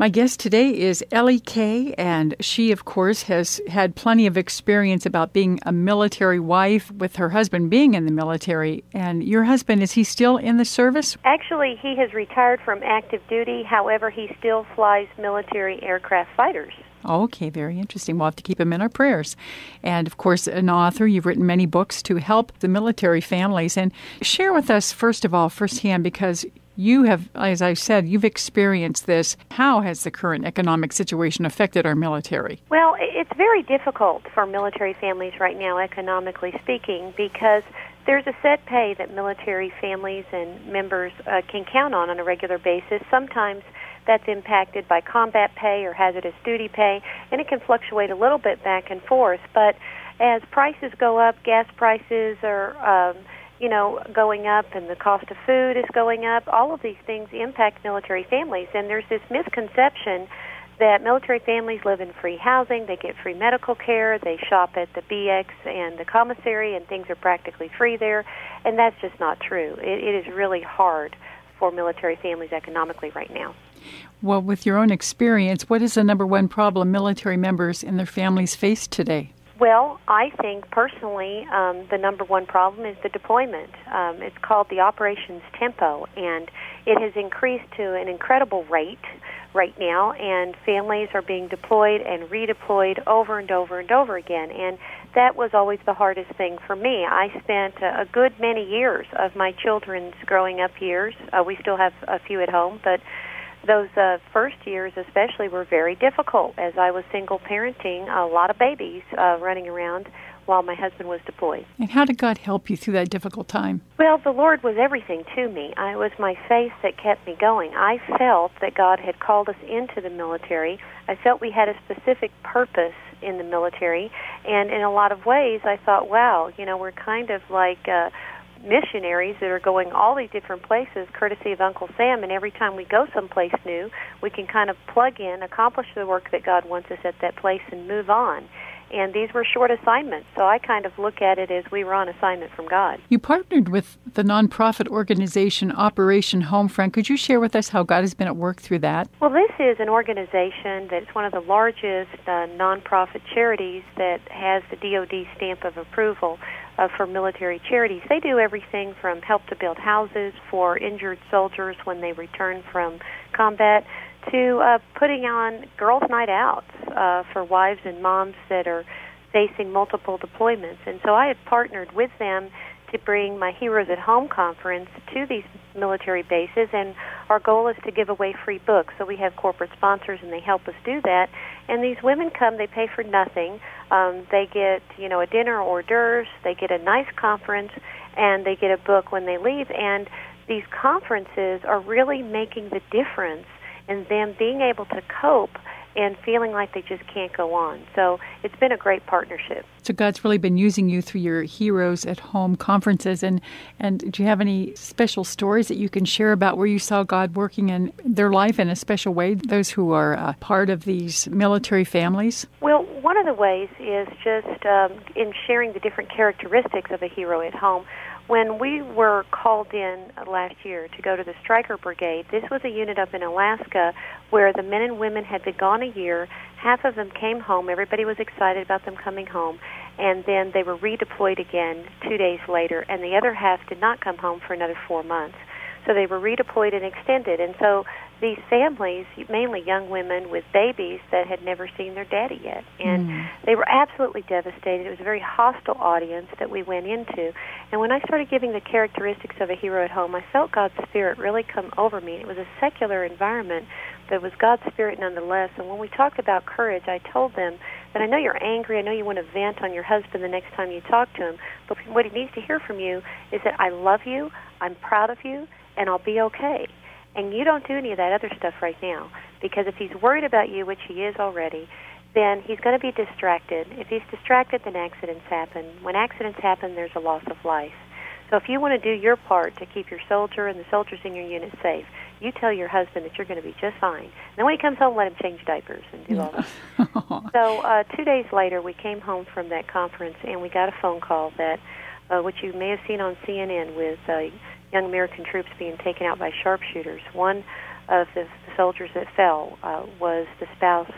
My guest today is Ellie Kay, and she, of course, has had plenty of experience about being a military wife with her husband being in the military. And your husband, is he still in the service? Actually, he has retired from active duty. However, he still flies military aircraft fighters. Okay, very interesting. We'll have to keep him in our prayers. And of course, an author, you've written many books to help the military families. And share with us, first of all, firsthand, because you have, as I said, you've experienced this. How has the current economic situation affected our military? Well, it's very difficult for military families right now, economically speaking, because there's a set pay that military families and members uh, can count on on a regular basis. Sometimes that's impacted by combat pay or hazardous duty pay, and it can fluctuate a little bit back and forth. But as prices go up, gas prices are, um, you know, going up, and the cost of food is going up. All of these things impact military families, and there's this misconception that military families live in free housing, they get free medical care, they shop at the BX and the commissary, and things are practically free there, and that's just not true. it, it is really hard for military families economically right now. Well, with your own experience, what is the number one problem military members and their families face today? Well, I think personally, um, the number one problem is the deployment. Um, it's called the operations tempo, and it has increased to an incredible rate right now, and families are being deployed and redeployed over and over and over again. And that was always the hardest thing for me. I spent a, good many years of my children's growing up years. Uh, we still have a few at home, but those uh, first years, especially, were very difficult as I was single parenting a lot of babies uh, running around while my husband was deployed. And how did God help you through that difficult time? Well, the Lord was everything to me. I, it was my faith that kept me going. I felt that God had called us into the military. I felt we had a specific purpose in the military, and in a lot of ways, I thought, wow, you know, we're kind of like. Uh, missionaries that are going all these different places courtesy of Uncle Sam and every time we go someplace new we can kind of plug in accomplish the work that God wants us at that place and move on and these were short assignments. So I kind of look at it as we were on assignment from God. You partnered with the nonprofit organization Operation Homefront. Could you share with us how God has been at work through that? Well, this is an organization that's one of the largest uh, nonprofit charities that has the DoD stamp of approval. Uh, for military charities. They do everything from help to build houses for injured soldiers when they return from combat to uh, putting on girls' night outs uh, for wives and moms that are facing multiple deployments. And so I had partnered with them to bring my Heroes at Home conference to these military bases, and our goal is to give away free books. So we have corporate sponsors, and they help us do that. And these women come; they pay for nothing. Um, they get, you know, a dinner hors d'oeuvres. They get a nice conference, and they get a book when they leave. And these conferences are really making the difference and them being able to cope and feeling like they just can't go on. So it's been a great partnership. So God's really been using you through your Heroes at Home conferences, and and do you have any special stories that you can share about where you saw God working in their life in a special way? Those who are uh, part of these military families. Well, one of the ways is just um, in sharing the different characteristics of a hero at home. When we were called in uh, last year to go to the Stryker Brigade, this was a unit up in Alaska where the men and women had been gone a year. Half of them came home. Everybody was excited about them coming home. And then they were redeployed again two days later, and the other half did not come home for another four months. So they were redeployed and extended. And so these families, mainly young women with babies that had never seen their daddy yet, and mm. they were absolutely devastated. It was a very hostile audience that we went into, and when I started giving the characteristics of a hero at home, I felt God's spirit really come over me. It was a secular environment, but it was God's spirit nonetheless. And when we talked about courage, I told them that I know you're angry. I know you want to vent on your husband the next time you talk to him, but what he needs to hear from you is that I love you, I'm proud of you, and I'll be okay. And you don't do any of that other stuff right now because if he's worried about you, which he is already, then he's going to be distracted. If he's distracted, then accidents happen. When accidents happen, there's a loss of life. So if you want to do your part to keep your soldier and the soldiers in your unit safe, you tell your husband that you're going to be just fine. And then when he comes home, let him change diapers and do all that. so uh, two days later, we came home from that conference and we got a phone call that, uh, which you may have seen on CNN with uh, young American troops being taken out by sharpshooters. One of the, the soldiers that fell uh, was the spouse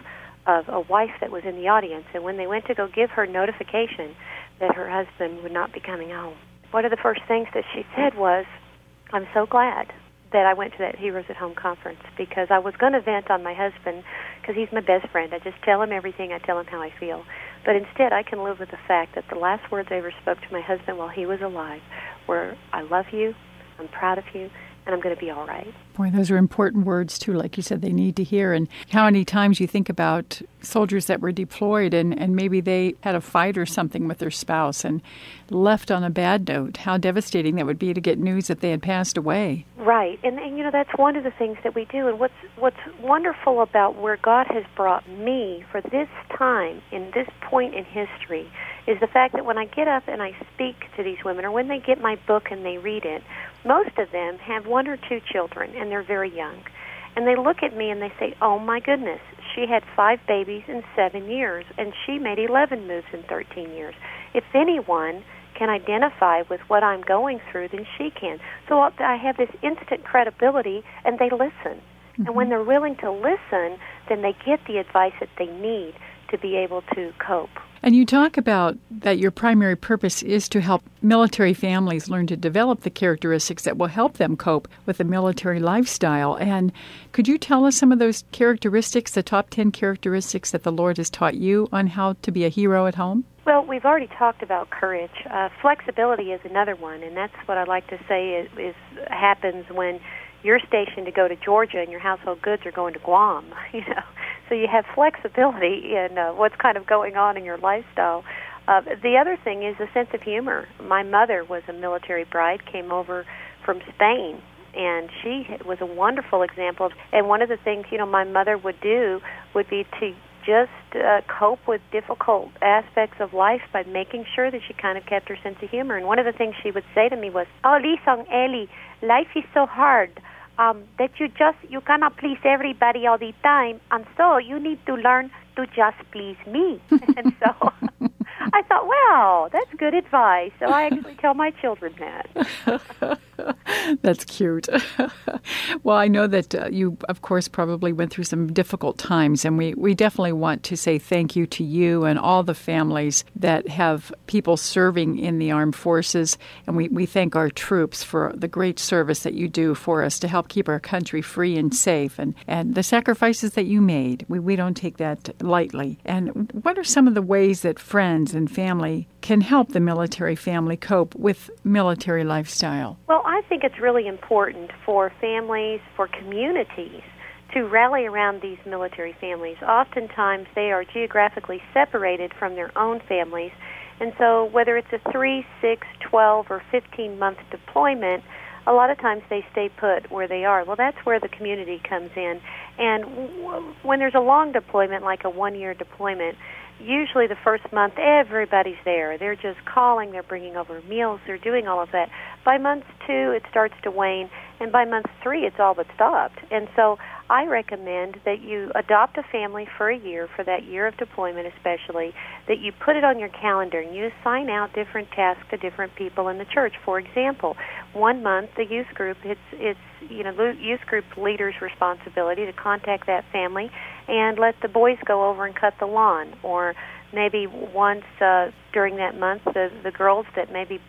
of a wife that was in the audience. And when they went to go give her notification that her husband would not be coming home, one of the first things that she said was, I'm so glad that I went to that Heroes at Home conference because I was going to vent on my husband because he's my best friend. I just tell him everything. I tell him how I feel. But instead, I can live with the fact that the last words I ever spoke to my husband while he was alive were, I love you, I'm proud of you, and I'm going to be all right. Boy, those are important words, too. Like you said, they need to hear. And how many times you think about soldiers that were deployed and, and maybe they had a fight or something with their spouse and left on a bad note. How devastating that would be to get news that they had passed away. Right. And, and you know, that's one of the things that we do. And what's, what's wonderful about where God has brought me for this time, in this point in history, is the fact that when I get up and I speak to these women, or when they get my book and they read it, most of them have one or two children, and they're very young. And they look at me and they say, Oh my goodness, she had five babies in seven years, and she made 11 moves in 13 years. If anyone can identify with what I'm going through, then she can. So I have this instant credibility, and they listen. Mm-hmm. And when mm-hmm. they're willing to listen, then they get the advice that they need to be able to cope. And you talk about that your primary purpose is to help military families learn to develop the characteristics that will help them cope with the military lifestyle. And could you tell us some of those characteristics, the top 10 characteristics that the Lord has taught you on how to be a hero at home? Well, we've already talked about courage. Uh, flexibility is another one, and that's what I like to say is, is happens when you're stationed to go to Georgia and your household goods are going to Guam. You know, so you have flexibility in uh, what's kind of going on in your lifestyle. Uh, the other thing is a sense of humor. My mother was a military bride, came over from Spain, and she was a wonderful example. Of, and one of the things you know my mother would do would be to just uh, cope with difficult aspects of life by making sure that she kind of kept her sense of humor. And one of the things she would say to me was, "Oh, Lisong Ellie, life is so hard um, that you just you cannot please everybody all the time, and so you need to learn to just please me." and so I thought, wow, that's good advice. So I actually tell my children that. that's cute. well, I know that uh, you, of course, probably went through some difficult times, and we, we definitely want to say thank you to you and all the families that have people serving in the armed forces. And we, we thank our troops for the great service that you do for us to help keep our country free and safe and, and the sacrifices that you made. We, we don't take that lightly. And what are some of the ways that friends and family can help the military family cope with military lifestyle? Well, I think it's really important for families, for communities, to rally around these military families. Oftentimes, they are geographically separated from their own families, and so whether it's a 3, 6, 12, or 15 month deployment, a lot of times they stay put where they are. Well, that's where the community comes in. And when there's a long deployment, like a one year deployment, usually the first month everybody's there. They're just calling, they're bringing over meals, they're doing all of that. By month two, it starts to wane, and by month three, it's all but stopped. And so I recommend that you adopt a family for a year, for that year of deployment especially, that you put it on your calendar and you assign out different tasks to different people in the church. For example, one month the youth group, it's it's you know youth group leader's responsibility to contact that family and let the boys go over and cut the lawn, or maybe once uh, during that month the the girls that maybe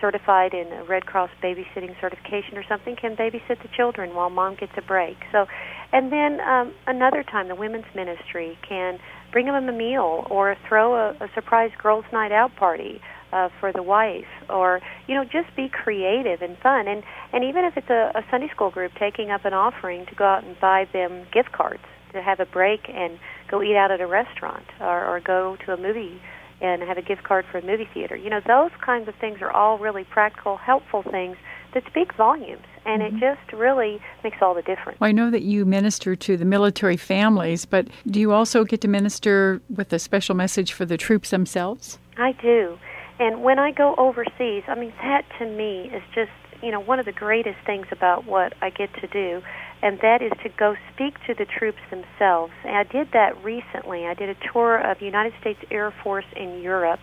certified in a Red Cross babysitting certification or something can babysit the children while mom gets a break. So, and then um, another time the women's ministry can bring them a meal or throw a, a surprise girls' night out party uh, for the wife, or you know just be creative and fun. And and even if it's a, a Sunday school group taking up an offering to go out and buy them gift cards to have a break and go eat out at a restaurant or, or go to a movie and have a gift card for a movie theater. You know, those kinds of things are all really practical, helpful things that speak volumes, and mm-hmm. it just really makes all the difference. Well, I know that you minister to the military families, but do you also get to minister with a special message for the troops themselves? I do. And when I go overseas, I mean, that to me is just, you know, one of the greatest things about what I get to do and that is to go speak to the troops themselves. And I did that recently. I did a tour of United States Air Force in Europe.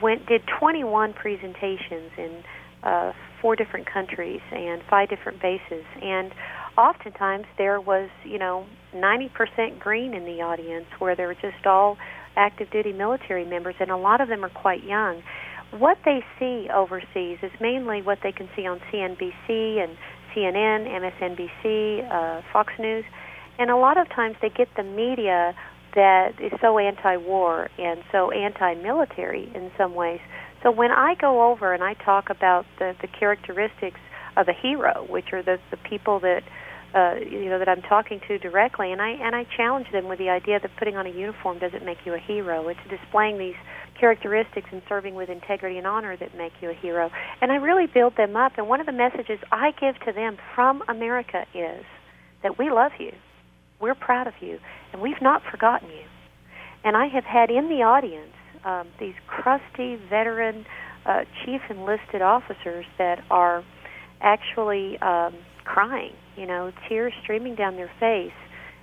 Went did 21 presentations in uh, four different countries and five different bases. And oftentimes there was, you know, 90% green in the audience where they were just all active duty military members, and a lot of them are quite young. What they see overseas is mainly what they can see on CNBC and CNN, MSNBC, uh, Fox News, and a lot of times they get the media that is so anti-war and so anti-military in some ways. So when I go over and I talk about the, the characteristics of a hero, which are the, the people that uh, you know that I'm talking to directly, and I and I challenge them with the idea that putting on a uniform doesn't make you a hero. It's displaying these characteristics and serving with integrity and honor that make you a hero. And I really build them up. And one of the messages I give to them from America is that we love you, we're proud of you, and we've not forgotten you. And I have had in the audience um, these crusty veteran uh, chief enlisted officers that are actually um, crying, you know, tears streaming down their face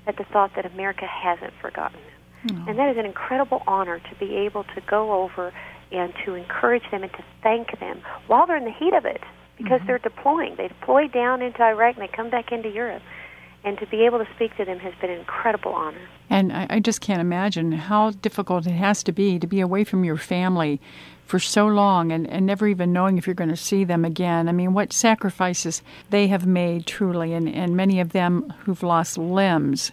at the thought that America hasn't forgotten them. Mm-hmm. And that is an incredible honor to be able to go over and to encourage them and to thank them while they're in the heat of it because mm-hmm. they're deploying. They deploy down into Iraq and they come back into Europe. And to be able to speak to them has been an incredible honor. And I, I just can't imagine how difficult it has to be to be away from your family for so long and, and never even knowing if you're going to see them again. I mean, what sacrifices they have made truly, and, and many of them who've lost limbs.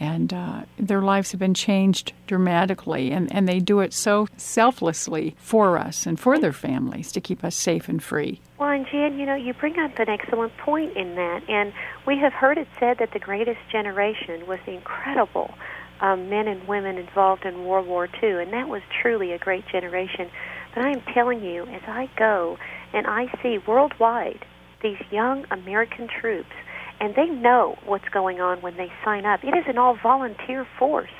And uh, their lives have been changed dramatically, and, and they do it so selflessly for us and for their families to keep us safe and free. Well, and Jan, you know, you bring up an excellent point in that. And we have heard it said that the greatest generation was the incredible um, men and women involved in World War II, and that was truly a great generation. But I am telling you, as I go and I see worldwide these young American troops, and they know what's going on when they sign up. It is an all volunteer force.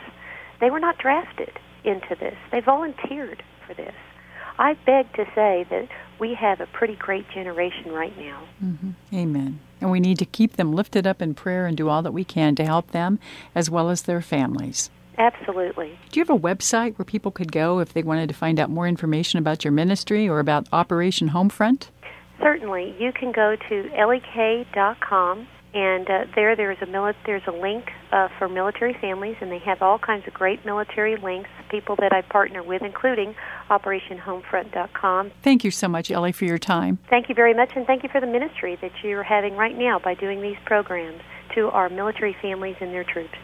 They were not drafted into this, they volunteered for this. I beg to say that we have a pretty great generation right now. Mm-hmm. Amen. And we need to keep them lifted up in prayer and do all that we can to help them as well as their families. Absolutely. Do you have a website where people could go if they wanted to find out more information about your ministry or about Operation Homefront? Certainly. You can go to elliekay.com and uh, there there's a mili- there's a link uh, for military families, and they have all kinds of great military links. People that I partner with, including OperationHomefront.com. Thank you so much, Ellie, for your time. Thank you very much, and thank you for the ministry that you're having right now by doing these programs to our military families and their troops.